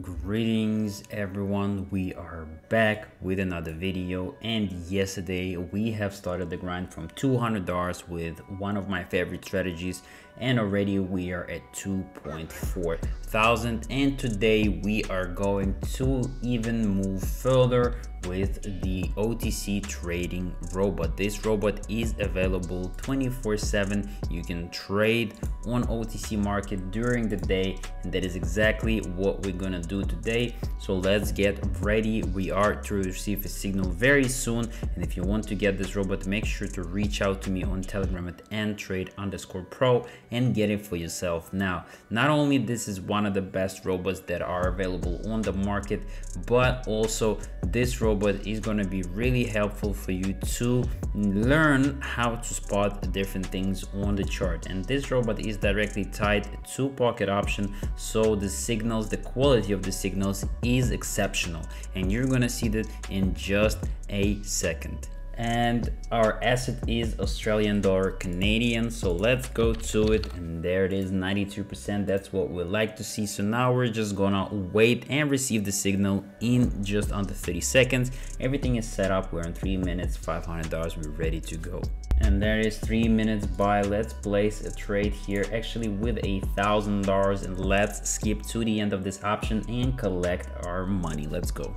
Greetings everyone, we are back with another video and yesterday we have started the grind from $200 with one of my favorite strategies and already we are at 2.4 thousand and today we are going to even move further with the OTC trading robot. This robot is available 24 7. You can trade on OTC market during the day and that is exactly what we're gonna do today. So let's get ready. We are to receive a signal very soon and if you want to get this robot make sure to reach out to me on telegram at ntrade underscore pro and get it for yourself. Now not only this is one of the best robots that are available on the market but also this robot is going to be really helpful for you to learn how to spot different things on the chart. And this robot is directly tied to pocket option so the signals the quality of the signals is exceptional. And you're going to see that in just a second and our asset is Australian dollar Canadian so let's go to it. And there it is 92% that's what we like to see. So now we're just gonna wait and receive the signal in just under 30 seconds. Everything is set up. We're in three minutes $500 we're ready to go. And there is three minutes buy. Let's place a trade here actually with a thousand dollars. And let's skip to the end of this option and collect our money. Let's go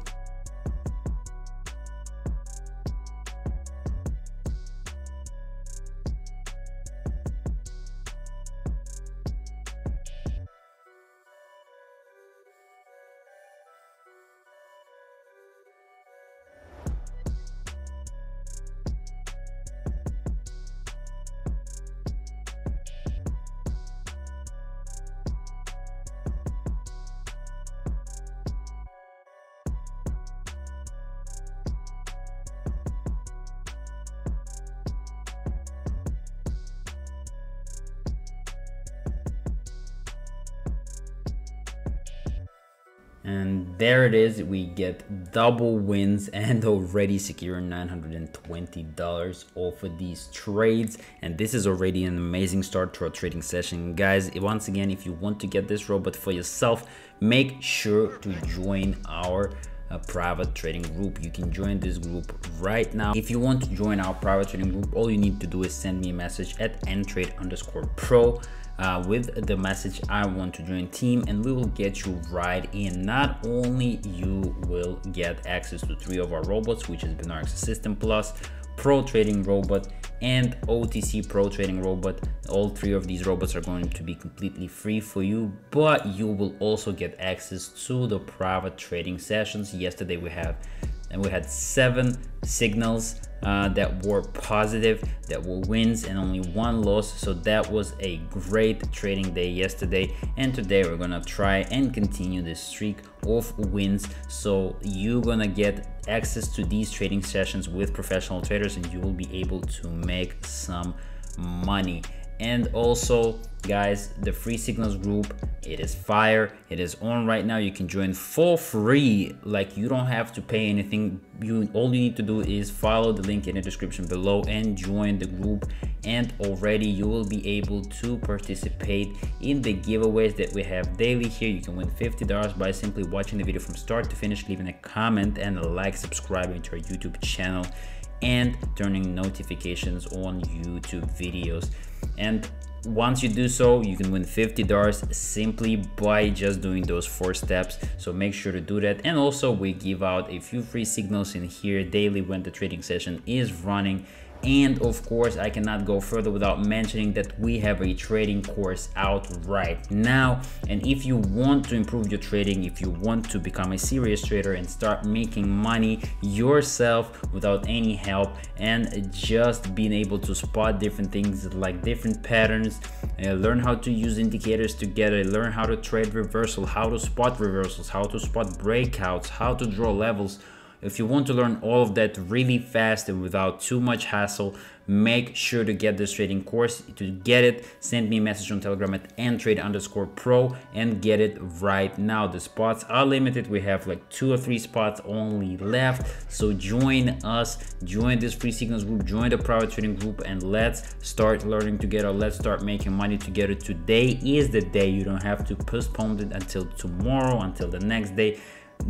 and there it is we get double wins and already secure 920 dollars off of these trades. And this is already an amazing start to our trading session. Guys once again if you want to get this robot for yourself make sure to join our a private trading group. You can join this group right now. If you want to join our private trading group all you need to do is send me a message at ntrade underscore pro uh, with the message I want to join team and we will get you right in. Not only you will get access to three of our robots, which is Binarics Assistant Plus, Pro Trading Robot, and OTC Pro Trading Robot. All three of these robots are going to be completely free for you, but you will also get access to the private trading sessions. Yesterday we have and we had seven signals uh, that were positive that were wins and only one loss. So that was a great trading day yesterday. And today we're gonna try and continue the streak of wins. So you're gonna get access to these trading sessions with professional traders and you will be able to make some money and also guys the free signals group it is fire it is on right now. You can join for free. Like you don't have to pay anything. You all you need to do is follow the link in the description below and join the group. And already you will be able to participate in the giveaways that we have daily here. You can win 50 dollars by simply watching the video from start to finish leaving a comment and a like subscribing to our youtube channel and turning notifications on youtube videos. And once you do so you can win 50 dollars simply by just doing those four steps. So make sure to do that. And also we give out a few free signals in here daily when the trading session is running and of course i cannot go further without mentioning that we have a trading course out right now. And if you want to improve your trading if you want to become a serious trader and start making money yourself without any help and just being able to spot different things like different patterns uh, learn how to use indicators together learn how to trade reversal how to spot reversals how to spot breakouts how to draw levels if you want to learn all of that really fast and without too much hassle make sure to get this trading course. To get it send me a message on telegram at ntrade underscore pro and get it right now. The spots are limited. We have like two or three spots only left. So join us join this free signals group join the private trading group and let's start learning together. Let's start making money together. Today is the day. You don't have to postpone it until tomorrow until the next day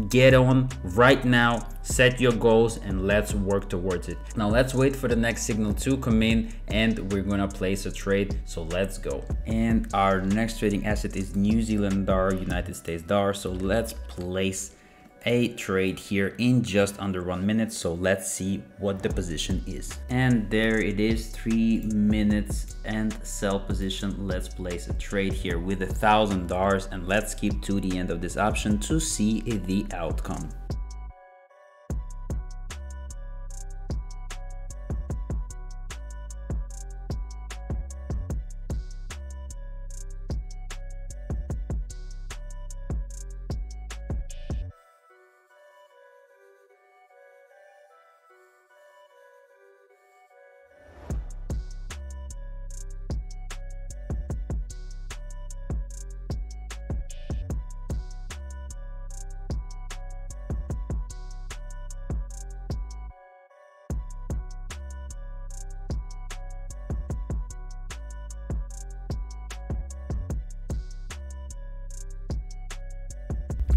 get on right now set your goals and let's work towards it. Now let's wait for the next signal to come in and we're gonna place a trade so let's go. And our next trading asset is new zealand dollar united states dollar so let's place a trade here in just under one minute. So let's see what the position is. And there it is three minutes and sell position. Let's place a trade here with a thousand dollars and let's keep to the end of this option to see the outcome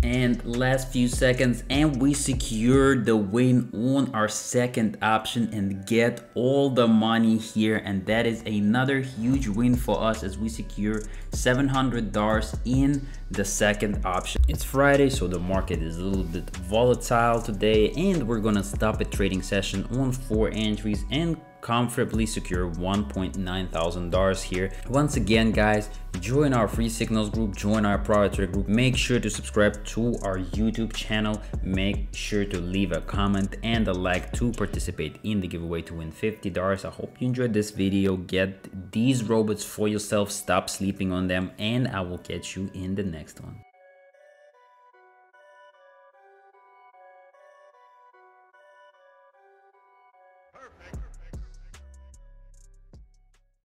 and last few seconds and we secured the win on our second option and get all the money here and that is another huge win for us as we secure $700 in the second option. It's friday so the market is a little bit volatile today and we're gonna stop a trading session on four entries and comfortably secure 1.9 thousand dollars here. Once again guys join our free signals group join our proprietary group. Make sure to subscribe to our youtube channel. Make sure to leave a comment and a like to participate in the giveaway to win 50 dollars. I hope you enjoyed this video. Get these robots for yourself. Stop sleeping on them and i will catch you in the next one